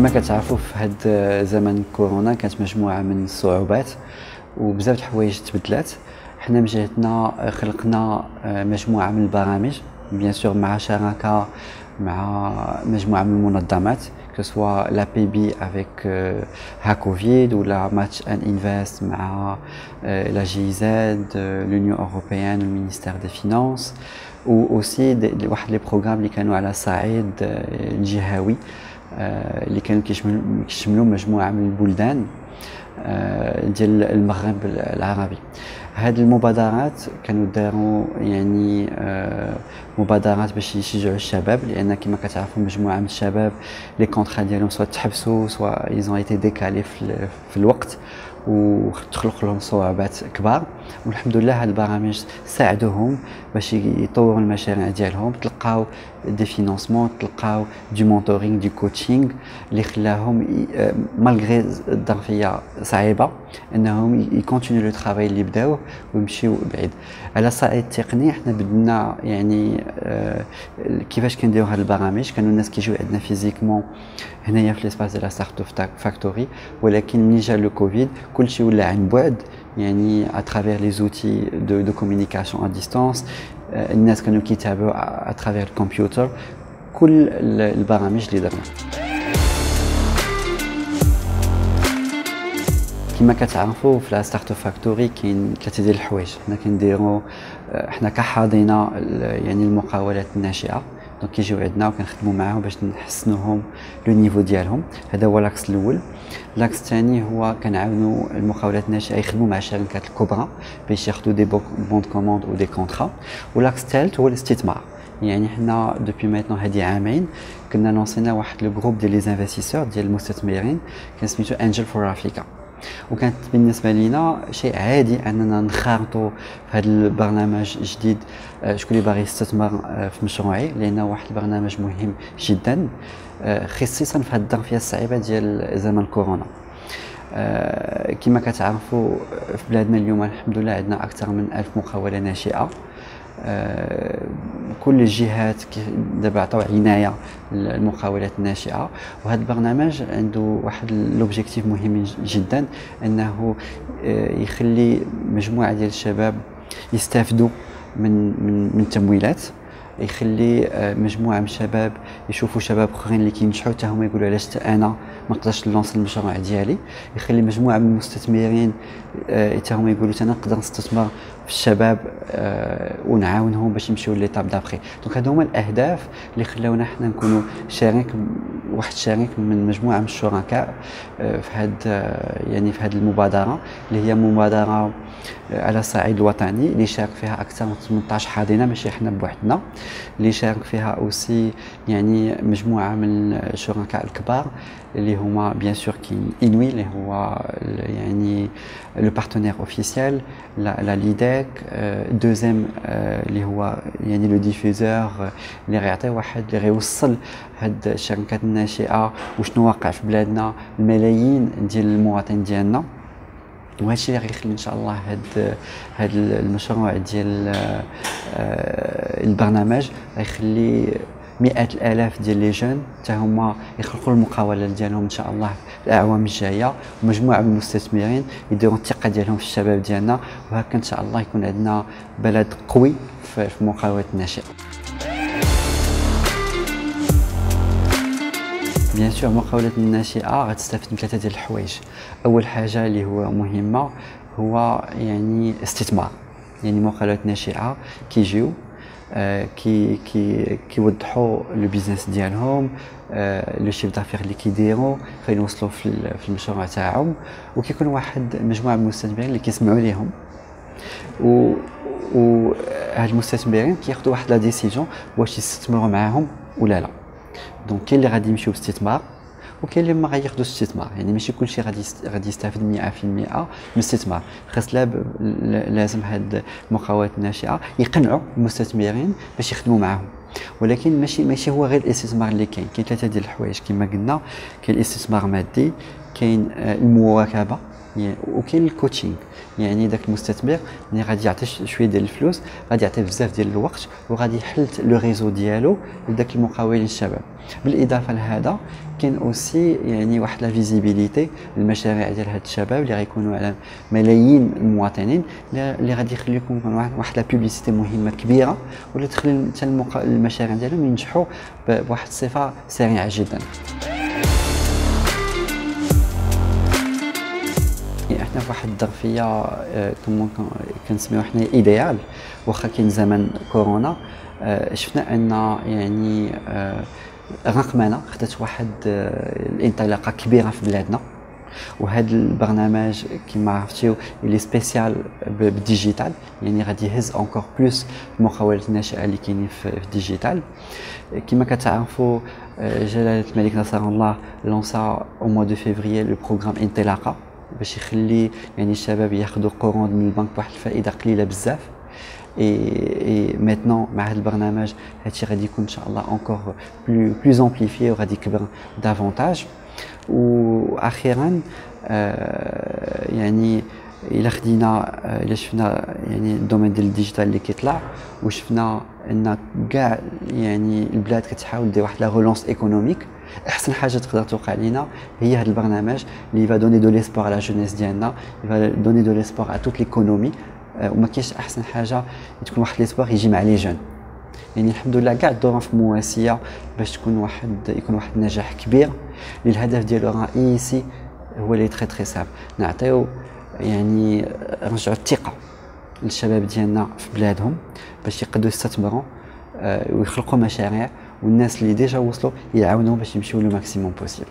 كما كتعرفوا في هذا زمن كورونا كانت مجموعة من الصعوبات وبزاف د الحوايج تبدلات. حنا من جهتنا خلقنا آه، مجموعة من البرامج bien sûr مع شراكة مع مجموعة من المنظمات la PB avec euh, Hacovid ou la Match and Invest مع euh, l'Union européenne, le ministère des Finances ou aussi des, واحد les programmes اللي كانوا على صعيد الجهوي. اللي كانوا كيشملوا مجموعة من البلدان ديال المغرب العربي. هاد المبادرات كانوا داروا يعني آه، مبادرات باش يشجعوا الشباب لأن كما كتعرفوا مجموعة من الشباب les contrats ديالهم سواء تحبسوا سواء ils ont été décalés في الوقت وتخلق لهم صعوبات كبار. والحمد لله هاد البرامج ساعدوهم باش يطوروا المشاريع ديالهم. تلقاو des financements تلقاو des mentoring des coaching اللي خلاهم malgré الظرفيه صعيبة إنهم يكونتينيو le travail اللي بداوه ويمشيو بعيد. على الصعيد التقني حنا بدنا يعني آه، كيفاش كنديروا هاد البرامج؟ كانوا الناس كيجيو عندنا physiquement هنايا في l'espace ديال Start Factory ولكن ملي جا le Covid كلشي ولا عن بعد يعني à travers les outils de, de communication à الناس كانوا كيتابعوا à travers الكمبيوتر كل البرامج اللي درنا كما كتعرفوا في Start Factory كاين ثلاثة ديال الحوايج حنا كنديروا حنا كحاضنة يعني المقاولات الناشئه donc كيجيو عندنا وكنخدموا معاهم باش نحسنوهم le niveau ديالهم هذا هو l'axe الأول l'axe الثاني هو كنعاونوا المقاولات الناشئه يخدموا مع الشركات الكبرى باش ياخذوا des bons de commande أو des contrats و l'axe الثالث هو الاستثمار يعني حنا depuis maintenant هادي عامين كنا لونسينا واحد le groupe ديال les investisseurs ديال المستثمرين كان سميتو Angel for Africa وكانت بالنسبة لينا شيء عادي أننا نخرطوا في هذا البرنامج الجديد آه، شكون اللي باغي يستثمر آه، في مشروعي لأنه واحد البرنامج مهم جدا آه، خصيصا في هذه الظرفية الصعيبة ديال زمن كورونا. كما كتعرفوا في بلادنا اليوم الحمد لله عندنا أكثر من ألف مقاولة ناشئة. كل الجهات دابا عطاو عناية للمقاولات الناشئة. وهذا البرنامج عنده واحد لوبجيكتيف مهم جدا أنه آه، يخلي مجموعة ديال الشباب يستافدوا من من من التمويلات. يخلي آه، مجموعة من الشباب يشوفوا شباب آخرين اللي كينجحوا. حتى هما يقولوا علاش أنا ما نقدرش نلونس المشروع ديالي. يخلي مجموعة من المستثمرين حتى هما يقولوا أنا نقدر نستثمر في الشباب آه، ونعاونهم باش يمشيو l'étape d'après donc هادو هما الأهداف اللي خلاونا حنا نكونوا شريك واحد الشريك من مجموعة من الشركاء آه، في هاد يعني في هاد المبادرة اللي هي مبادرة على الصعيد الوطني اللي شارك فيها أكثر من 18 حاضنه ماشي حنا بوحدنا. اللي شارك فيها aussi يعني مجموعة من الشركاء الكبار اللي هما bien sûr كاين inwi اللي هو يعني le partenaire officiel لا ليديك 2M اللي هو يعني le diffuseur اللي غيعطي واحد اللي غيوصل هاد الشركات الناشئه وشنو واقع في بلادنا الملايين ديال المواطنين ديالنا. وهذا الشيء اللي غيخلي إن شاء الله هاد هاد المشروع ديال آه، البرنامج. غيخلي مئات الآلاف ديال لي جون حتى هما يخلقوا المقاولة ديالهم إن شاء الله في الأعوام الجاية. ومجموعه من المستثمرين يديروا الثقة ديالهم في الشباب ديالنا. وهكا إن شاء الله يكون عندنا بلد قوي في المقاولات الناشئة. بيان سور مقاولة الناشئة غتستافد من ثلاثة ديال الحوايج أول حاجة اللي هو مهمة هو يعني استثمار يعني مقاولات ناشئة كيجيو آه كي كي كيوضحوا le business ديالهم آه le chiffre d'affaires اللي كيديروا فين وصلوا في, في المشروع تاعهم وكيكون واحد مجموعه من المستثمرين اللي كيسمعوا ليهم و وهاد المستثمرين كياخذوا واحد la décision واش يستثمروا معاهم ولا لا donc كاين اللي غادي يمشيو باستثمار وكاين اللي ما غياخذوش استثمار يعني ماشي كلشي غادي غادي يستافد 100% من الاستثمار خاص لازم هاد المقاولات الناشئه يقنعوا المستثمرين باش يخدموا معاهم ولكن ماشي ماشي هو غير الاستثمار اللي كاين كاين ثلاثة ديال الحوايج كما قلنا كاين الاستثمار مادي كاين المواكبه وكاين ال coaching يعني ذاك المستثمر اللي غادي يعطي شوية ديال الفلوس غادي يعطي بزاف ديال الوقت وغادي يحل le réseau ديالو لذاك المقاولين الشباب. بالإضافة لهذا كاين aussi يعني واحد la visibilité المشاريع ديال هاد الشباب اللي غيكونوا على ملايين المواطنين اللي غادي يخليكم واحد la publicité مهمة كبيرة ولا تخلي حتى المشاريع ديالهم ينجحوا بواحد الصفه سريعة جدا. واحد الظرفيه آه، كنسميو حنا idéale. واخا كاين زمن كورونا آه، شفنا أن يعني آه، رقمنه خدات واحد الانطلاقة كبيرة في بلادنا. وهذا البرنامج كما عرفتيو اللي spécial ب digital. يعني غادي يهز encore plus المقاولات الناشئه اللي كاينين في ال digital. كما كتعرفوا جلالة الملك نصر الله لونسا au mois de février le programme انطلاقة. باش يخلي يعني الشباب ياخذوا قروض من البنك بواحد الفائدة قليلة بزاف. et maintenant مع هذا البرنامج هادشي غادي يكون إن شاء الله encore plus plus amplifié وغادي يكبر davantage. وأخيرا آه يعني إلا خدينا إلا شفنا يعني ال domaine ديال ال digital اللي كيطلع وشفنا إن كاع يعني البلاد كتحاول دير واحد la relance économique أحسن حاجة تقدر توقع لينا هي هذا البرنامج اللي va donner de l'espoir à la jeunesse ديالنا va donner de l'espoir à toute l'économie وما كاينش أحسن حاجة تكون واحد l'espoir يجي مع les jeunes يعني الحمد لله كاع الظروف مواسية باش تكون واحد يكون واحد النجاح كبير. اللي الهدف ديالو الرئيسي هو اللي très très simple نعطيو يعني نرجعوا الثقة للشباب ديالنا في بلادهم باش يقدروا يستثمروا ويخلقوا مشاريع والناس اللي déjà وصلوا يعاونوا باش يمشيو le maximum possible